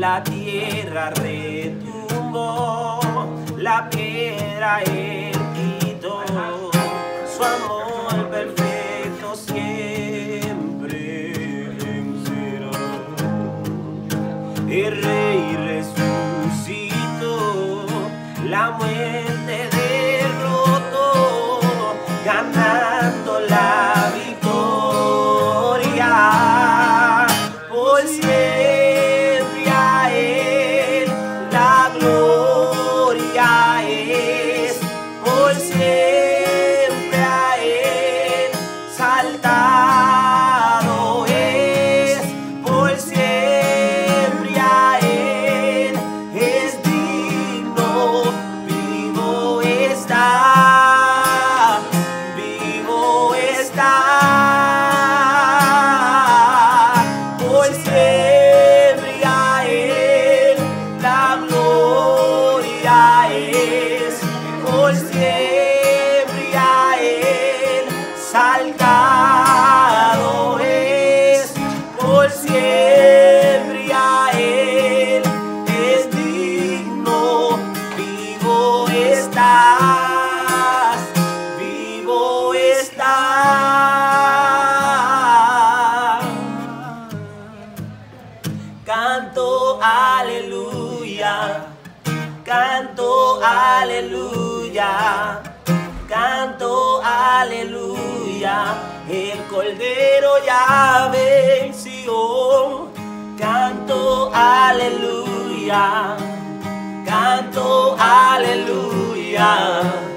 roca retumbó, la piedra él quitó, su amor perfecto siempre vencerá. El rey resucitó, la muerte derrotó, ganando vivo estás, vivo estás. Aleluya, canto aleluya, canto aleluya. El cordero ya venció. Canto aleluya, canto aleluya.